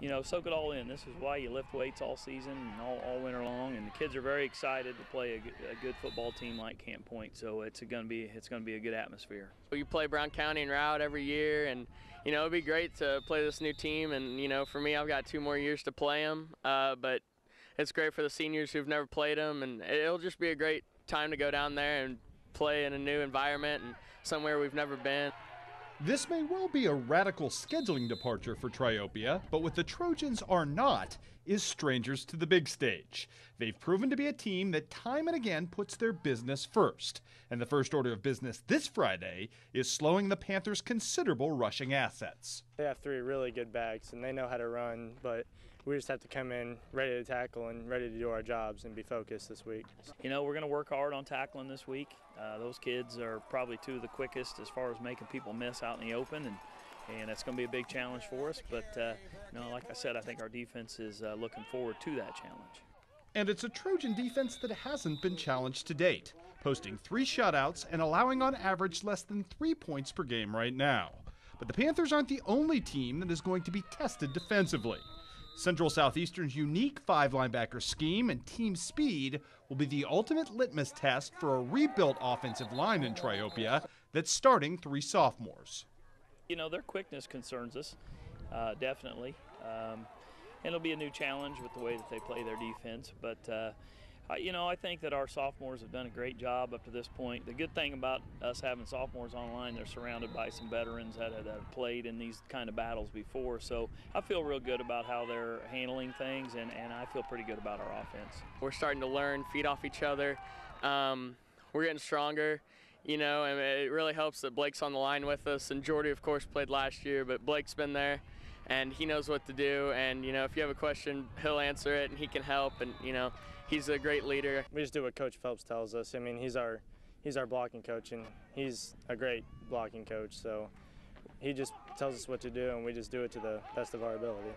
you know, soak it all in. This is why you lift weights all season and all, all winter long, and the kids are very excited to play a, good- a good football team like Camp Point. So it's going to be it's going to be a good atmosphere. We play Brown County and Routt every year, and you know it'd be great to play this new team. And you know, for me, I've got two more years to play them, uh, but it's great for the seniors who've never played them, and it'll just be a great time to go down there and play in a new environment and somewhere we've never been. This may well be a radical scheduling departure for Triopia, but what the Trojans are not is strangers to the big stage. They've proven to be a team that time and again puts their business first. And the first order of business this Friday is slowing the Panthers' considerable rushing assets. They have three really good backs and they know how to run, but we just have to come in ready to tackle and ready to do our jobs and be focused this week. You know, we're going to work hard on tackling this week. Uh, those kids are probably two of the quickest as far as making people miss out in the open, and and it's going to be a big challenge for us. But uh, you know, like I said, I think our defense is uh, looking forward to that challenge. And it's a Trojan defense that hasn't been challenged to date, posting three shutouts and allowing on average less than three points per game right now. But the Panthers aren't the only team that is going to be tested defensively. Central Southeastern's unique five linebacker scheme and team speed will be the ultimate litmus test for a rebuilt offensive line in Triopia that's starting three sophomores. You know, their quickness concerns us, uh, definitely. Um, and it'll be a new challenge with the way that they play their defense. But, uh, you know, I think that our sophomores have done a great job up to this point. The good thing about us having sophomores online, they're surrounded by some veterans that have, that have played in these kind of battles before. So I feel real good about how they're handling things, and, and I feel pretty good about our offense. We're starting to learn, feed off each other. Um, we're getting stronger, you know, and it really helps that Blake's on the line with us. And Jordy, of course, played last year, but Blake's been there and he knows what to do. And, you know, if you have a question, he'll answer it and he can help. And, you know, he's a great leader. We just do what Coach Phelps tells us. I mean, he's our he's our blocking coach and he's a great blocking coach. So he just tells us what to do and we just do it to the best of our ability.